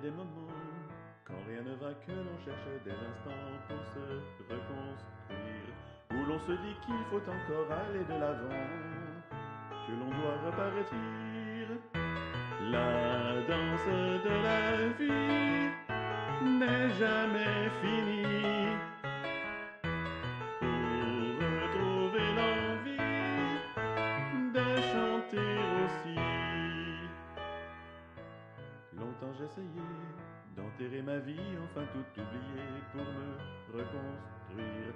des moments quand rien ne va que l'on cherche des instants pour se reconstruire, où l'on se dit qu'il faut encore aller de l'avant, que l'on doit repartir. La danse de la vie n'est jamais finie. Longtemps j'essayais d'enterrer ma vie, enfin tout oublier pour me reconstruire.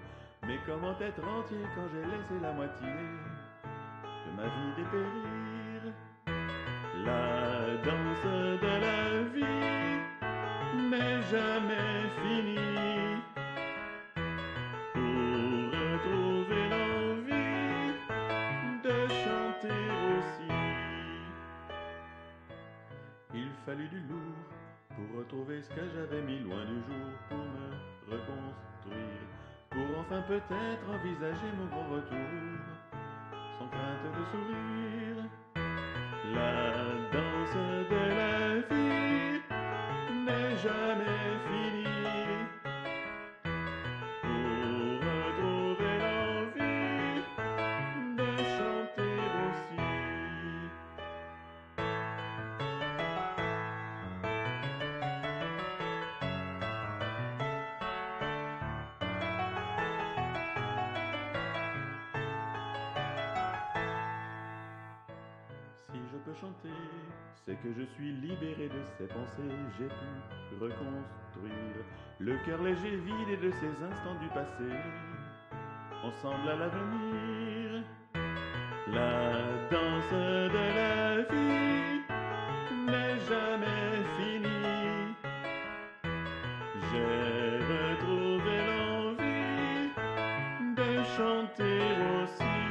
Mais comment être entier quand j'ai laissé la moitié de ma vie dépérir? La danse de la vie n'est jamais finie. Fallut du lourd pour retrouver ce que j'avais mis loin du jour pour me reconstruire, pour enfin peut-être envisager mon grand retour sans crainte de sourire. La danse de la vie n'est jamais finie. Chanter, c'est que je suis libéré de ces pensées, j'ai pu reconstruire le cœur léger vide de ces instants du passé, ensemble à l'avenir. La danse de la vie n'est jamais finie. J'ai retrouvé l'envie de chanter aussi.